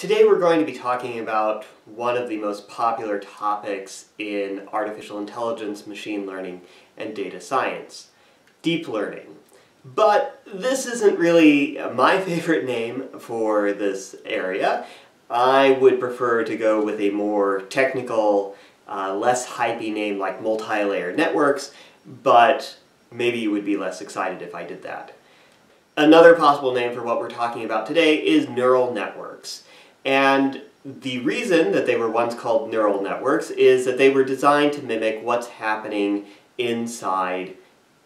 Today we're going to be talking about one of the most popular topics in artificial intelligence, machine learning, and data science, deep learning. But this isn't really my favorite name for this area. I would prefer to go with a more technical, uh, less hypey name like multi-layer networks, but maybe you would be less excited if I did that. Another possible name for what we're talking about today is neural networks. And the reason that they were once called neural networks is that they were designed to mimic what's happening inside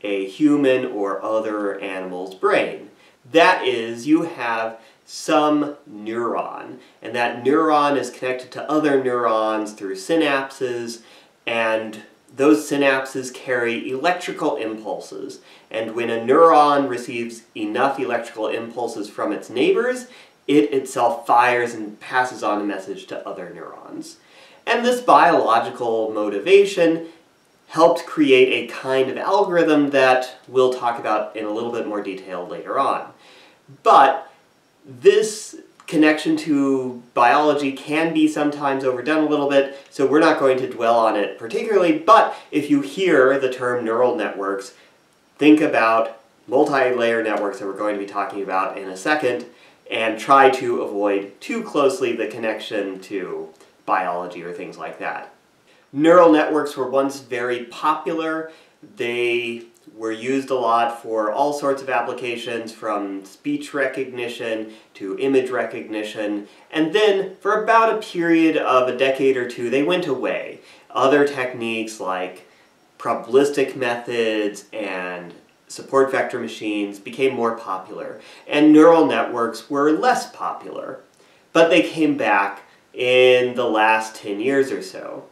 a human or other animal's brain. That is, you have some neuron, and that neuron is connected to other neurons through synapses, and those synapses carry electrical impulses. And when a neuron receives enough electrical impulses from its neighbors, it itself fires and passes on a message to other neurons. And this biological motivation helped create a kind of algorithm that we'll talk about in a little bit more detail later on. But this connection to biology can be sometimes overdone a little bit, so we're not going to dwell on it particularly, but if you hear the term neural networks, think about multi-layer networks that we're going to be talking about in a second, and try to avoid too closely the connection to biology or things like that. Neural networks were once very popular. They were used a lot for all sorts of applications from speech recognition to image recognition. And then for about a period of a decade or two, they went away. Other techniques like probabilistic methods and support vector machines became more popular, and neural networks were less popular. But they came back in the last 10 years or so.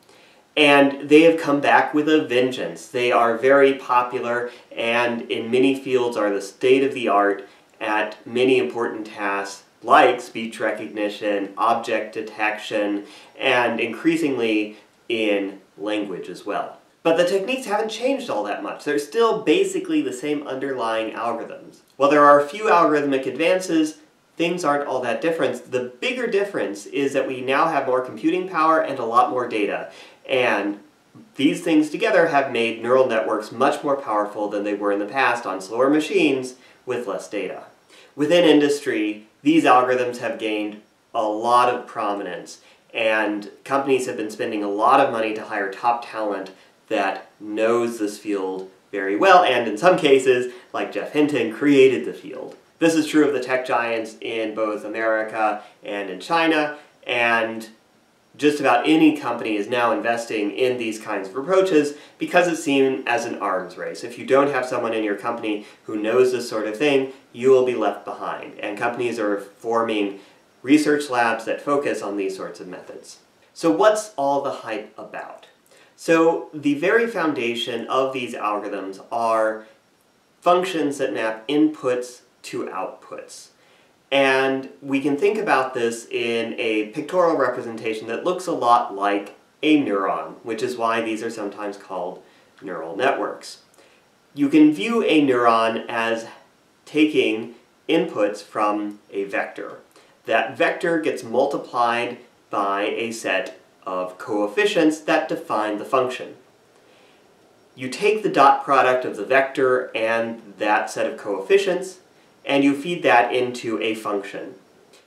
And they have come back with a vengeance. They are very popular and in many fields are the state of the art at many important tasks like speech recognition, object detection, and increasingly in language as well. But the techniques haven't changed all that much. They're still basically the same underlying algorithms. While there are a few algorithmic advances, things aren't all that different. The bigger difference is that we now have more computing power and a lot more data. And these things together have made neural networks much more powerful than they were in the past on slower machines with less data. Within industry, these algorithms have gained a lot of prominence, and companies have been spending a lot of money to hire top talent that knows this field very well, and in some cases, like Geoff Hinton, created the field. This is true of the tech giants in both America and in China, and just about any company is now investing in these kinds of approaches because it's seen as an arms race. If you don't have someone in your company who knows this sort of thing, you will be left behind. And companies are forming research labs that focus on these sorts of methods. So what's all the hype about? So the very foundation of these algorithms are functions that map inputs to outputs. And we can think about this in a pictorial representation that looks a lot like a neuron, which is why these are sometimes called neural networks. You can view a neuron as taking inputs from a vector. That vector gets multiplied by a set of coefficients that define the function. You take the dot product of the vector and that set of coefficients, and you feed that into a function.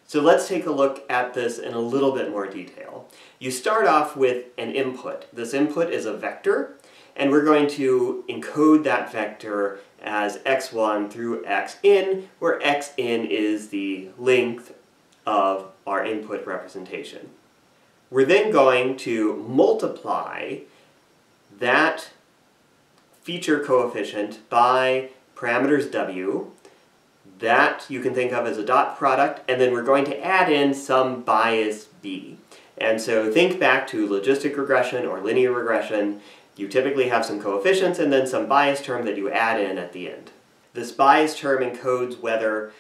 So let's take a look at this in a little bit more detail. You start off with an input. This input is a vector, and we're going to encode that vector as x1 through xn, where xn is the length of our input representation. We're then going to multiply that feature coefficient by parameters w. That you can think of as a dot product, and then we're going to add in some bias b. And so think back to logistic regression or linear regression. You typically have some coefficients and then some bias term that you add in at the end. This bias term encodes whether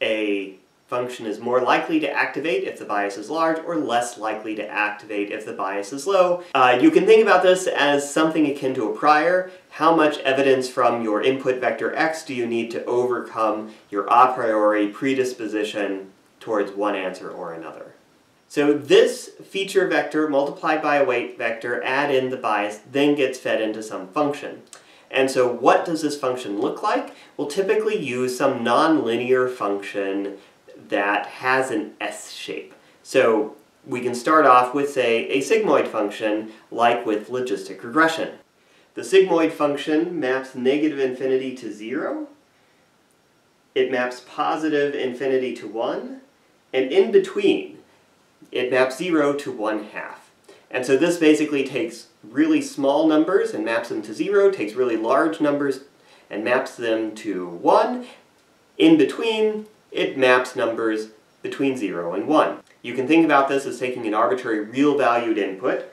a function is more likely to activate if the bias is large or less likely to activate if the bias is low. Uh, you can think about this as something akin to a prior. How much evidence from your input vector x do you need to overcome your a priori predisposition towards one answer or another? So this feature vector multiplied by a weight vector, add in the bias, then gets fed into some function. And so what does this function look like? We'll typically use some nonlinear function that has an S shape. So we can start off with, say, a sigmoid function, like with logistic regression. The sigmoid function maps negative infinity to 0, it maps positive infinity to 1, and in between, it maps 0 to 1 half. And so this basically takes really small numbers and maps them to 0, takes really large numbers and maps them to 1. In between, it maps numbers between 0 and 1. You can think about this as taking an arbitrary real-valued input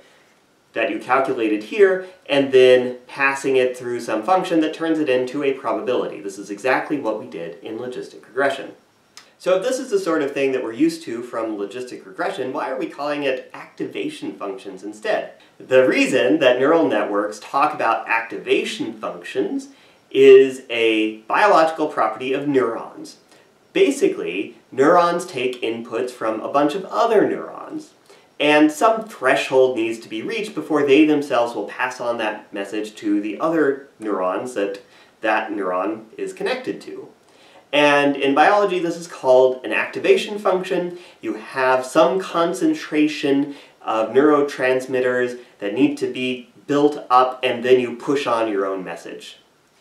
that you calculated here, and then passing it through some function that turns it into a probability. This is exactly what we did in logistic regression. So if this is the sort of thing that we're used to from logistic regression, why are we calling it activation functions instead? The reason that neural networks talk about activation functions is a biological property of neurons. Basically, neurons take inputs from a bunch of other neurons, and some threshold needs to be reached before they themselves will pass on that message to the other neurons that that neuron is connected to. And in biology, this is called an activation function. You have some concentration of neurotransmitters that need to be built up, and then you push on your own message.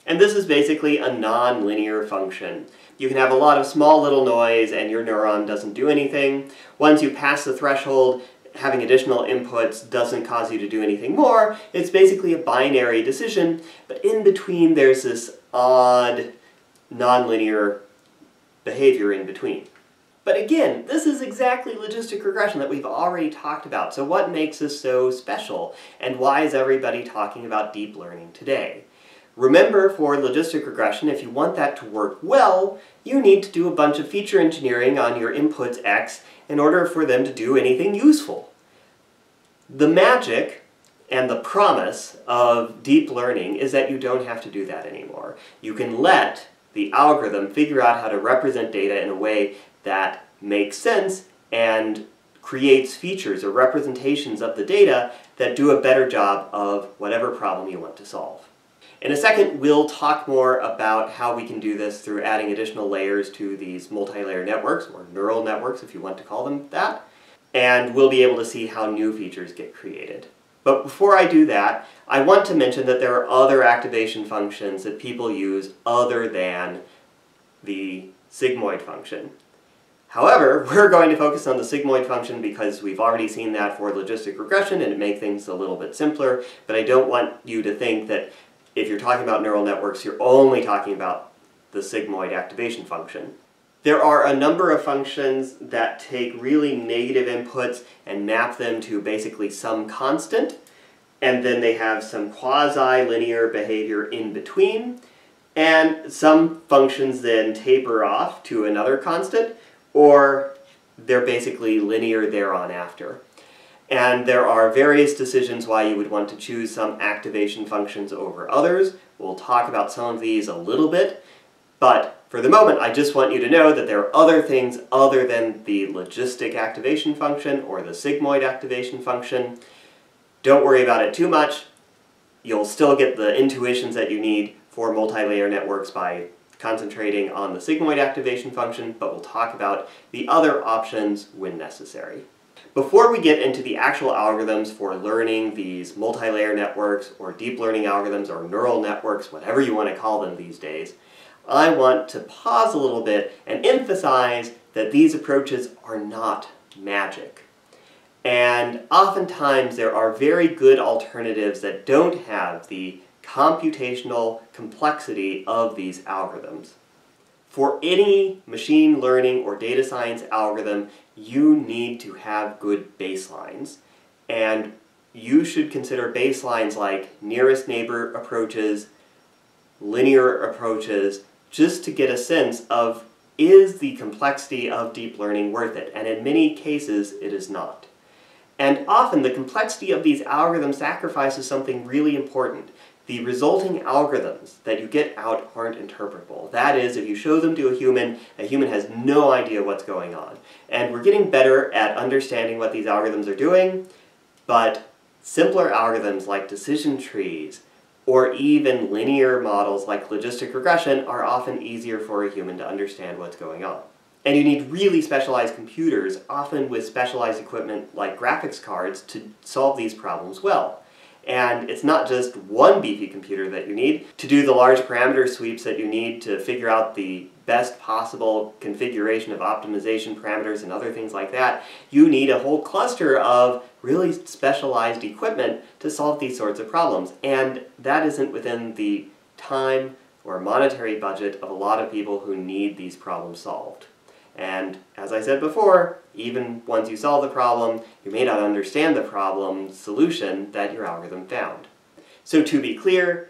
And this is basically a non-linear function. You can have a lot of small little noise and your neuron doesn't do anything. Once you pass the threshold, having additional inputs doesn't cause you to do anything more. It's basically a binary decision, but in between there's this odd, nonlinear behavior in between. But again, this is exactly logistic regression that we've already talked about. So what makes this so special? And why is everybody talking about deep learning today? Remember, for logistic regression, if you want that to work well, you need to do a bunch of feature engineering on your inputs X in order for them to do anything useful. The magic and the promise of deep learning is that you don't have to do that anymore. You can let the algorithm figure out how to represent data in a way that makes sense and creates features or representations of the data that do a better job of whatever problem you want to solve. In a second, we'll talk more about how we can do this through adding additional layers to these multi-layer networks, or neural networks if you want to call them that, and we'll be able to see how new features get created. But before I do that, I want to mention that there are other activation functions that people use other than the sigmoid function. However, we're going to focus on the sigmoid function because we've already seen that for logistic regression and it makes things a little bit simpler, but I don't want you to think that if you're talking about neural networks, you're only talking about the sigmoid activation function. There are a number of functions that take really negative inputs and map them to basically some constant, and then they have some quasi-linear behavior in between, and some functions then taper off to another constant, or they're basically linear thereon after. And there are various decisions why you would want to choose some activation functions over others. We'll talk about some of these a little bit, but for the moment I just want you to know that there are other things other than the logistic activation function or the sigmoid activation function. Don't worry about it too much. You'll still get the intuitions that you need for multi-layer networks by concentrating on the sigmoid activation function, but we'll talk about the other options when necessary. Before we get into the actual algorithms for learning these multi-layer networks or deep learning algorithms or neural networks, whatever you want to call them these days, I want to pause a little bit and emphasize that these approaches are not magic. And oftentimes there are very good alternatives that don't have the computational complexity of these algorithms. For any machine learning or data science algorithm, you need to have good baselines. And you should consider baselines like nearest neighbor approaches, linear approaches, just to get a sense of is the complexity of deep learning worth it? And in many cases, it is not. And often the complexity of these algorithms sacrifices something really important. The resulting algorithms that you get out aren't interpretable. That is, if you show them to a human, a human has no idea what's going on. And we're getting better at understanding what these algorithms are doing, but simpler algorithms like decision trees, or even linear models like logistic regression are often easier for a human to understand what's going on. And you need really specialized computers, often with specialized equipment like graphics cards, to solve these problems well. And it's not just one beefy computer that you need. To do the large parameter sweeps that you need to figure out the best possible configuration of optimization parameters and other things like that, you need a whole cluster of really specialized equipment to solve these sorts of problems. And that isn't within the time or monetary budget of a lot of people who need these problems solved. And as I said before, even once you solve the problem, you may not understand the problem solution that your algorithm found. So to be clear,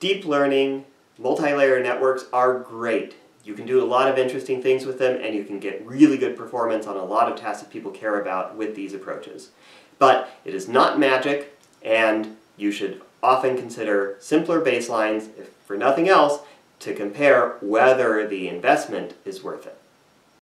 deep learning, multi-layer networks are great. You can do a lot of interesting things with them and you can get really good performance on a lot of tasks that people care about with these approaches. But it is not magic and you should often consider simpler baselines, if for nothing else, to compare whether the investment is worth it.